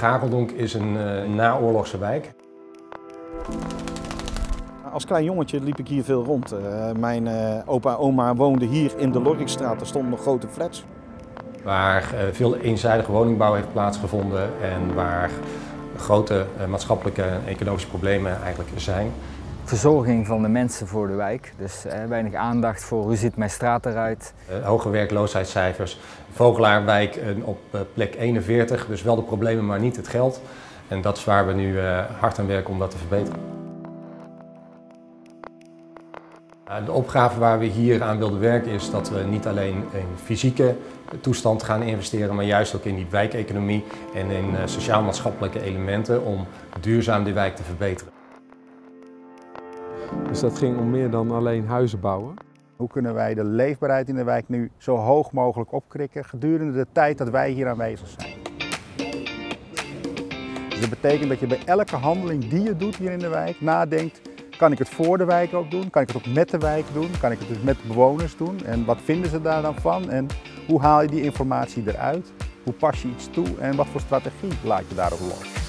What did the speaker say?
Gakeldonk is een uh, naoorlogse wijk. Als klein jongetje liep ik hier veel rond. Uh, mijn uh, opa en oma woonden hier in de Lorikstraat. Er stonden nog grote flats. Waar veel eenzijdige woningbouw heeft plaatsgevonden en waar grote maatschappelijke en economische problemen eigenlijk zijn. Verzorging van de mensen voor de wijk, dus eh, weinig aandacht voor hoe ziet mijn straat eruit. Uh, hoge werkloosheidscijfers, Vogelaarwijk uh, op plek 41, dus wel de problemen maar niet het geld. En dat is waar we nu hard aan werken om dat te verbeteren. De opgave waar we hier aan wilden werken is dat we niet alleen in fysieke toestand gaan investeren, maar juist ook in die wijkeconomie en in sociaal-maatschappelijke elementen om duurzaam die wijk te verbeteren. Dus dat ging om meer dan alleen huizen bouwen. Hoe kunnen wij de leefbaarheid in de wijk nu zo hoog mogelijk opkrikken gedurende de tijd dat wij hier aanwezig zijn? Dus dat betekent dat je bij elke handeling die je doet hier in de wijk nadenkt, kan ik het voor de wijk ook doen? Kan ik het ook met de wijk doen? Kan ik het dus met de bewoners doen? En wat vinden ze daar dan van? En hoe haal je die informatie eruit? Hoe pas je iets toe en wat voor strategie laat je daarop los?